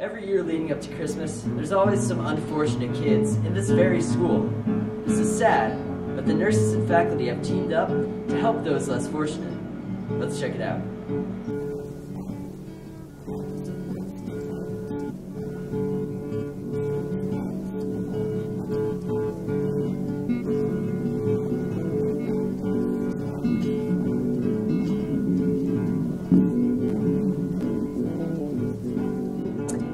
Every year leading up to Christmas, there's always some unfortunate kids in this very school. This is sad, but the nurses and faculty have teamed up to help those less fortunate. Let's check it out.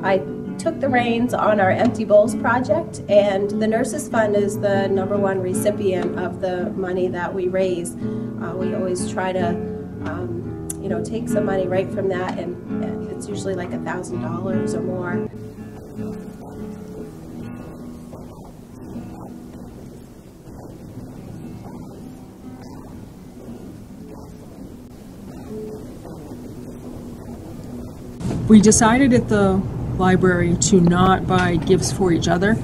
I took the reins on our Empty Bowls project, and the Nurses Fund is the number one recipient of the money that we raise. Uh, we always try to, um, you know, take some money right from that, and, and it's usually like a thousand dollars or more. We decided at the library to not buy gifts for each other,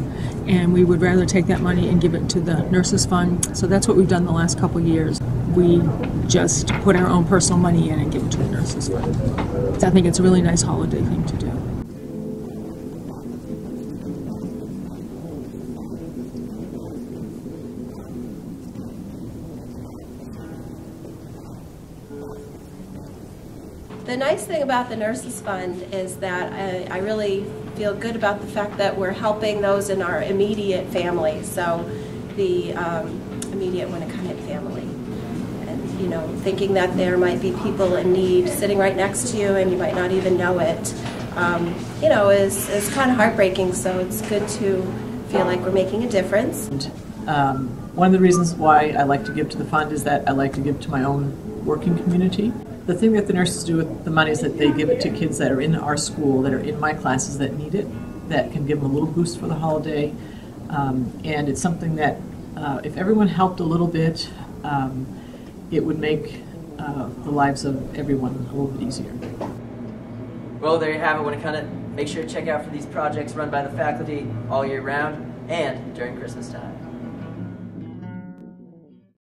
and we would rather take that money and give it to the nurses fund. So that's what we've done the last couple years. We just put our own personal money in and give it to the nurses fund. I think it's a really nice holiday thing to do. The nice thing about the Nurses Fund is that I, I really feel good about the fact that we're helping those in our immediate family. So the um, immediate Winnacunnet family. And, you know, thinking that there might be people in need sitting right next to you and you might not even know it, um, you know, is, is kind of heartbreaking. So it's good to feel like we're making a difference. Um, one of the reasons why I like to give to the fund is that I like to give to my own working community. The thing that the nurses do with the money is that they give it to kids that are in our school, that are in my classes that need it, that can give them a little boost for the holiday. Um, and it's something that uh, if everyone helped a little bit, um, it would make uh, the lives of everyone a little bit easier. Well, there you have it, Winnacunnet. Make sure to check out for these projects run by the faculty all year round and during Christmas time.